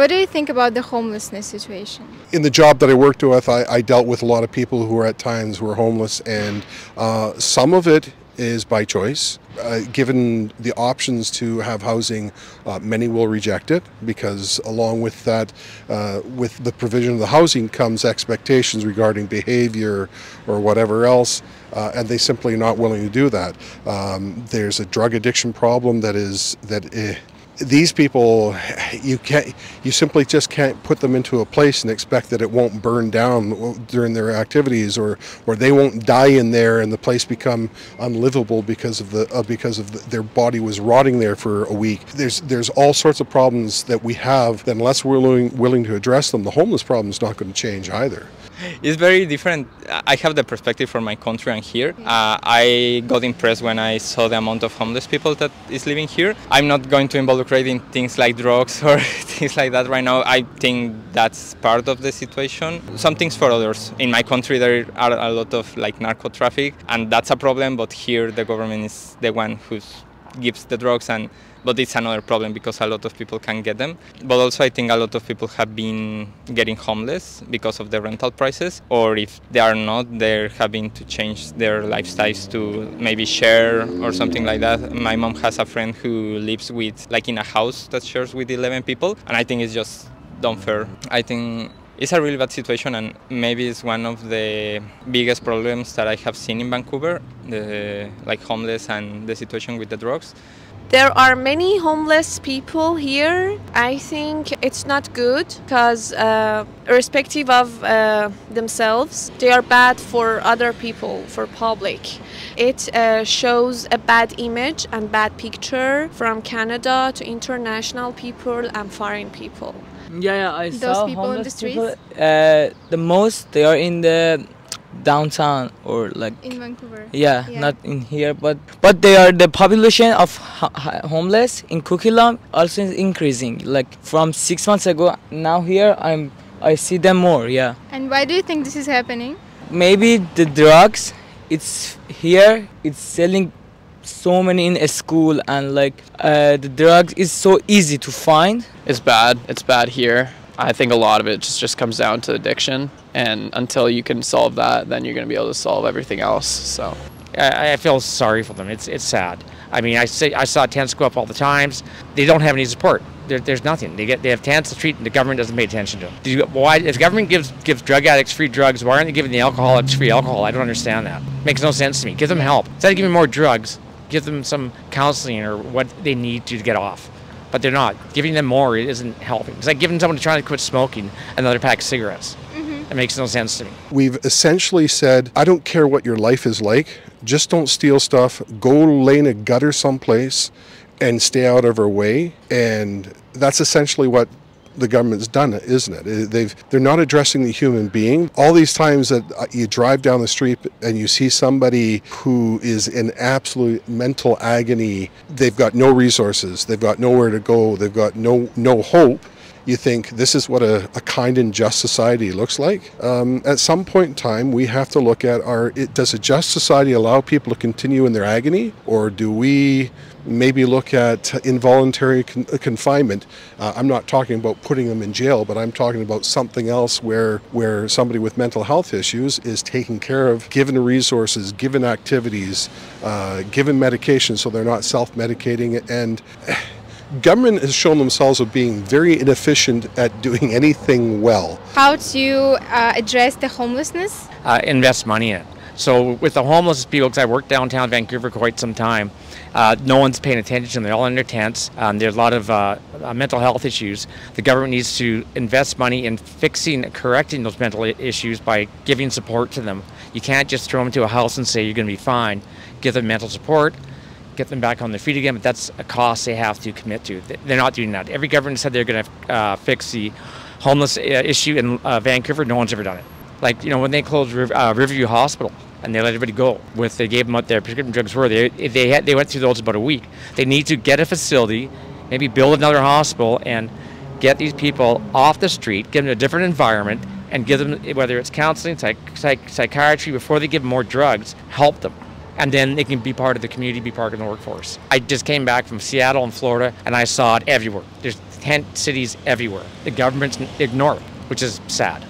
What do you think about the homelessness situation? In the job that I worked with, I, I dealt with a lot of people who were at times who were homeless, and uh, some of it is by choice. Uh, given the options to have housing, uh, many will reject it because, along with that, uh, with the provision of the housing comes expectations regarding behavior or whatever else, uh, and they simply are not willing to do that. Um, there's a drug addiction problem that is that. These people you can't you simply just can't put them into a place and expect that it won't burn down during their activities or or they won't die in there and the place become unlivable because of the uh, because of the, their body was rotting there for a week there's there's all sorts of problems that we have that unless we're willing, willing to address them the homeless problem is not going to change either it's very different. I have the perspective from my country and here. Uh, I got impressed when I saw the amount of homeless people that is living here. I'm not going to involucrate in things like drugs or things like that right now. I think that's part of the situation. Some things for others. In my country, there are a lot of like narco traffic, and that's a problem. But here, the government is the one who gives the drugs and but it's another problem because a lot of people can get them. But also, I think a lot of people have been getting homeless because of the rental prices, or if they are not, they're having to change their lifestyles to maybe share or something like that. My mom has a friend who lives with, like, in a house that shares with 11 people, and I think it's just unfair. I think it's a really bad situation and maybe it's one of the biggest problems that I have seen in Vancouver, the like homeless and the situation with the drugs. There are many homeless people here. I think it's not good because, uh, irrespective of uh, themselves, they are bad for other people, for public. It uh, shows a bad image and bad picture from Canada to international people and foreign people. Yeah, yeah I Those saw people in homeless the streets? people. Uh, the most they are in the downtown or like In Vancouver. yeah, Yeah. not in here but but they are the population of ho- ho- homeless in Coquitlam also is increasing like from six months ago now here i'm i see them more yeah And why do you think this is happening? maybe the drugs it's here it's selling so many in a school and like uh, the drugs is so easy to find It's bad. It's bad here. I think a lot of it just, just comes down to addiction. And until you can solve that, then you're going to be able to solve everything else. So. I, I feel sorry for them. It's it's sad. I mean, I say I saw tents go up all the times. They don't have any support. There, there's nothing. They get they have tents to treat, and the government doesn't pay attention to them. Do you, why? If the government gives gives drug addicts free drugs, why aren't they giving the alcoholics free alcohol? I don't understand that. Makes no sense to me. Give them help instead of giving more drugs. Give them some counseling or what they need to get off. But they're not giving them more. Isn't helping. It's like giving someone trying to quit smoking another pack of cigarettes. Mm-hmm. It makes no sense to me. We've essentially said, I don't care what your life is like, just don't steal stuff, go lay in a gutter someplace and stay out of our way. And that's essentially what the government's done, isn't it? They've they're not addressing the human being. All these times that uh, you drive down the street and you see somebody who is in absolute mental agony, they've got no resources, they've got nowhere to go, they've got no no hope you think this is what a, a kind and just society looks like. Um, at some point in time, we have to look at our it, does a just society allow people to continue in their agony, or do we maybe look at involuntary con- uh, confinement? Uh, I'm not talking about putting them in jail, but I'm talking about something else where where somebody with mental health issues is taken care of, given resources, given activities, uh, given medication, so they're not self-medicating and government has shown themselves of being very inefficient at doing anything well. How to uh, address the homelessness? uh, invest money in it. So with the homeless people, because I worked downtown Vancouver quite some time, uh, no one's paying attention. They're all in their tents. Um, there's a lot of uh, uh, mental health issues. The government needs to invest money in fixing, correcting those mental issues by giving support to them. You can't just throw them to a house and say you're going to be fine. Give them mental support, get them back on their feet again. But that's a cost they have to commit to. They're not doing that. Every government said they're going to uh, fix the homeless uh, issue in uh, Vancouver. No one's ever done it. Like you know when they closed uh, Riverview Hospital and they let everybody go with they gave them what their prescription drugs were. They they had they went through those about a week. They need to get a facility, maybe build another hospital and get these people off the street, give them a different environment, and give them whether it's counseling, psych, psych, psychiatry before they give them more drugs, help them. And then they can be part of the community, be part of the workforce. I just came back from Seattle and Florida, and I saw it everywhere. There's tent cities everywhere. The governments ignore it, which is sad.